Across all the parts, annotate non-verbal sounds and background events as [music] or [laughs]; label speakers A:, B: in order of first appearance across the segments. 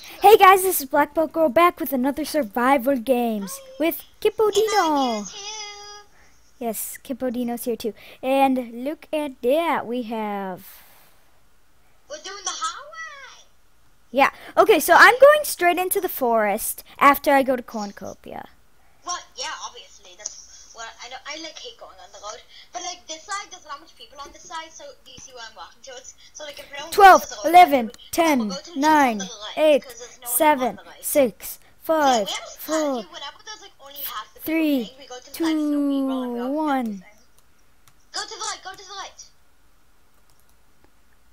A: Hey guys, this is Black Belt Girl back with another Survivor Games with Kippodino. Yes, Kippodino's here too. And look at that, we have...
B: We're doing the highway.
A: Yeah, okay, so I'm going straight into the forest after I go to Cornucopia.
B: Well, yeah, obviously. That's well, I like hate going on the road, but like this side, there's not much people on this side. So do you see where I'm walking towards? So like if don't
A: 12,
B: go to the road,
A: 11,
B: we'll
A: 10,
B: go to the chest
A: 9,
B: the right,
A: 8,
B: no
A: 7,
B: the right.
A: 6, 5,
B: we have a
A: 4,
B: strategy. Whenever there's like only half the
A: 3,
B: thing, we go to the side, there's no people, and we
A: 2, 1.
B: Go to the right. Go to the right.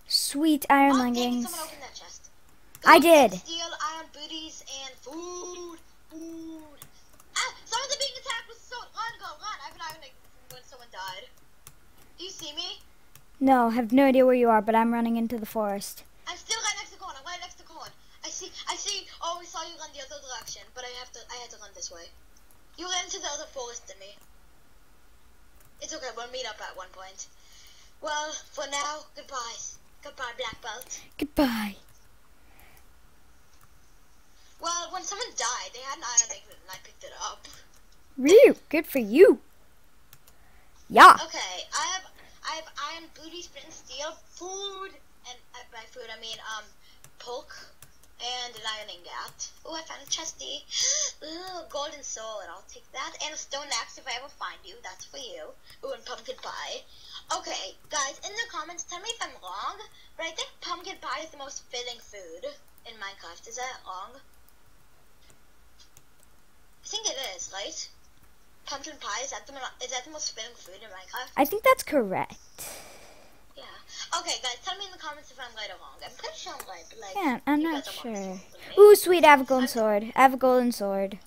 A: Sweet iron
B: Oh,
A: leggings.
B: someone opened that chest.
A: I did.
B: Steal iron booties and food. Food. Ah, someone's being attacked with a sword. Run, go, run. I have an iron leg from when someone died. Do you see me?
A: No, I have no idea where you are, but I'm running into the forest.
B: I'm still right next to corn. I'm right next to corn. I see. I see. Oh, we saw you run the other direction, but I have to. I had to run this way. You ran into the other forest than me. It's okay. We'll meet up at one point. Well, for now, goodbye. Goodbye, black belt.
A: Goodbye.
B: Well, when someone died, they had an iron and I picked it up.
A: Roo, good for you. Yeah.
B: Okay, food, and uh, by food I mean um poke and an iron ingot. Oh, I found a chesty. [gasps] Ooh, golden sword. I'll take that. And a stone axe if I ever find you. That's for you. Ooh, and pumpkin pie. Okay, guys, in the comments, tell me if I'm wrong, but I think pumpkin pie is the most filling food in Minecraft. Is that wrong? I think it is, right? Pumpkin pie is that the is that the most filling food in Minecraft?
A: I think that's correct.
B: Okay, guys, tell me in the comments if I'm right or wrong. I'm pretty sure I'm right, but like.
A: Yeah, I'm not
B: guys are more
A: sure.
B: smart than me.
A: Ooh, sweet, I have a golden sword. I have a golden sword.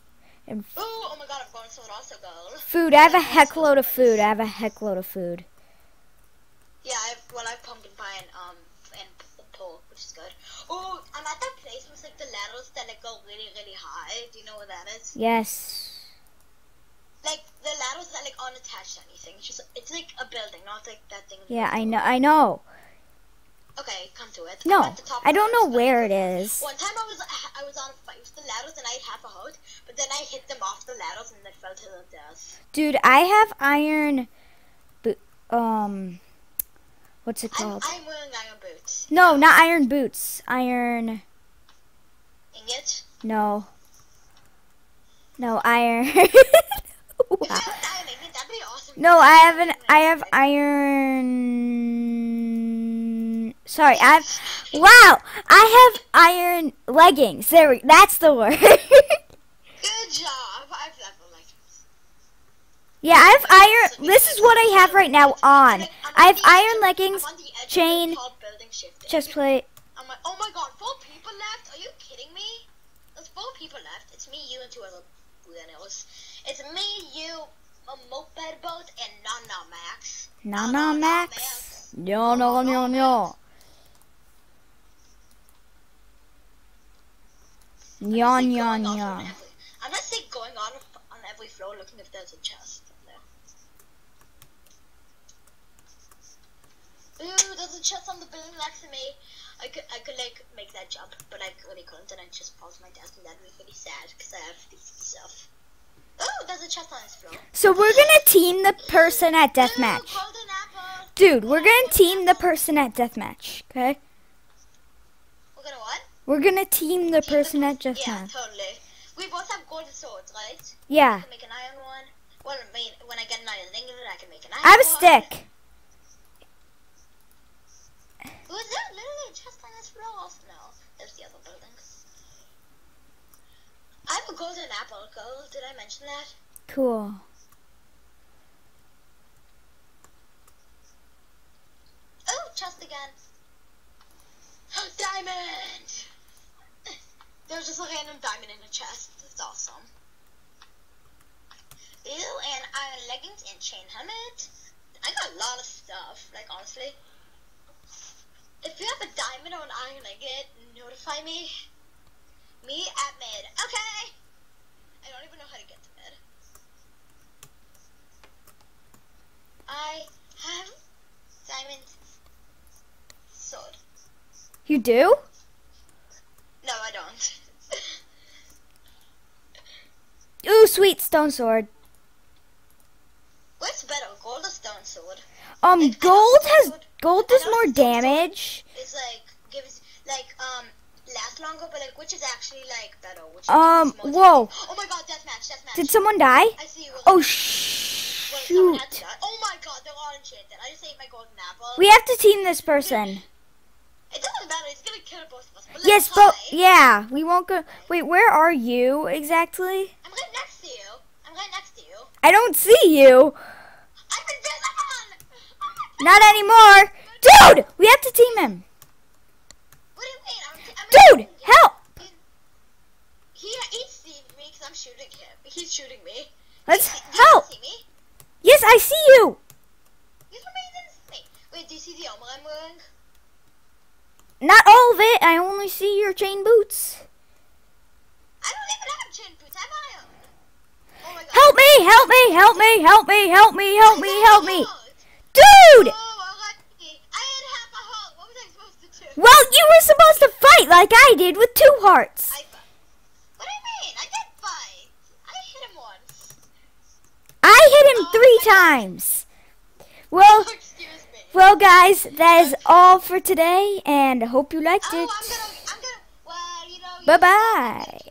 A: And
B: Ooh, oh my god, I'm going sword also gold.
A: food, I have a heck load of food. I have a heck load of food.
B: Yeah, I have, well, I have pumpkin pie and um and pork, which is good. Oh, I'm at that place where it's like the ladders that like go really really high. Do you know what that is?
A: Yes.
B: Like the ladders that like aren't attached to anything. It's just it's like a building, not like that thing.
A: Yeah, I know. I know.
B: Okay, come to it.
A: No,
B: I'm at the top
A: I don't know where it is.
B: One time I was I was on a fight with the ladders and I had half a heart, but then I hit them off the ladders and they fell to their death.
A: Dude, I have iron. Um, what's it
B: I'm,
A: called?
B: I'm wearing iron boots.
A: No, not iron boots. Iron.
B: Ingot.
A: No. No iron. [laughs] Wow.
B: I had iron ingot, that'd be awesome.
A: No, I have an. I have iron. Sorry, I have. Wow, I have iron leggings. There, we, that's the word. [laughs]
B: Good job. I've never liked
A: yeah, I have iron. This is what I have right now on.
B: I'm
A: have iron leggings,
B: I'm on the edge of the
A: chain,
B: tall building shifting.
A: chest plate.
B: Oh my god, four people left? Are you kidding me? There's four people left. It's me, you, and two other weirdos. It's me, you, a moped boat, and Nana Max.
A: No, Max. No, no, no, no. Yawn,
B: Going
A: yawn,
B: off on
A: yawn.
B: every- I'm gonna say going on on every floor looking if there's a chest there. Ooh, there's a chest on the building next to me. I could, I could like make that jump, but I really couldn't, and I just paused my desk, and that'd be pretty sad because I have decent stuff. Ooh, there's a chest on this floor.
A: So we're gonna team the person at deathmatch. Dude, we're gonna team the person at deathmatch, okay?
B: We're gonna what?
A: We're gonna team the
B: Team the
A: person at
B: pers- Yeah,
A: deathmatch.
B: totally. We both have golden swords, right?
A: Yeah.
B: I can make an iron one. Well, I mean, when I get an iron ingot, I can make an iron
A: I have a
B: one.
A: stick.
B: Was there literally a chest on this floor? No, there's the other building. I have a golden apple, girl. Did I mention that?
A: Cool.
B: Oh, chest again. Oh, diamond! There's just a random diamond in a chest. That's awesome. Ew, and iron leggings and chain helmet. I got a lot of stuff, like honestly. If you have a diamond or an iron legget, notify me. Me at mid. Okay! I don't even know how to get to mid. I have diamond sword.
A: You do?
B: No, I don't. [laughs]
A: Ooh, sweet stone sword.
B: What's better, gold or stone sword?
A: Um, gold has gold does more damage.
B: Last longer, but like which is actually like better? Which
A: Um, whoa.
B: damage? Oh my god, deathmatch, deathmatch.
A: Did someone die?
B: I see you.
A: Oh
B: Wait, had to
A: shoot!
B: Oh my god, they're all enchanted. I just ate my golden apple.
A: We have to team this person.
B: It doesn't matter. It's gonna kill both of us. But
A: Yes, but yeah, we won't go. Wait, where are you exactly?
B: I'm right next to you. I'm right next to you.
A: I don't see you.
B: I'm invisible. Oh
A: Not anymore. Dude, we have to team him.
B: What do you mean? I'm, I'm
A: Dude, help!
B: He he's seeing me because I'm shooting him. He's shooting me.
A: Let's
B: you
A: help.
B: see me?
A: Yes, I see you.
B: Amazing. Me. Wait, do you see the armor I'm wearing?
A: Not all of it. I only see your chain boots.
B: I don't even have chin boots. I'm iron. Oh my god.
A: Help me! Help me! Help me! Help me! Help me! Help me! Help me!
B: Oh,
A: Dude!
B: lucky. I had half a heart. What was I supposed to do?
A: Well, you were supposed to fight like I did with two hearts.
B: I What do you mean? I did fight. I hit him once.
A: Three times. Well, oh,
B: Excuse me.
A: well, guys, that is all for today, and I hope you liked
B: Oh,
A: it.
B: I'm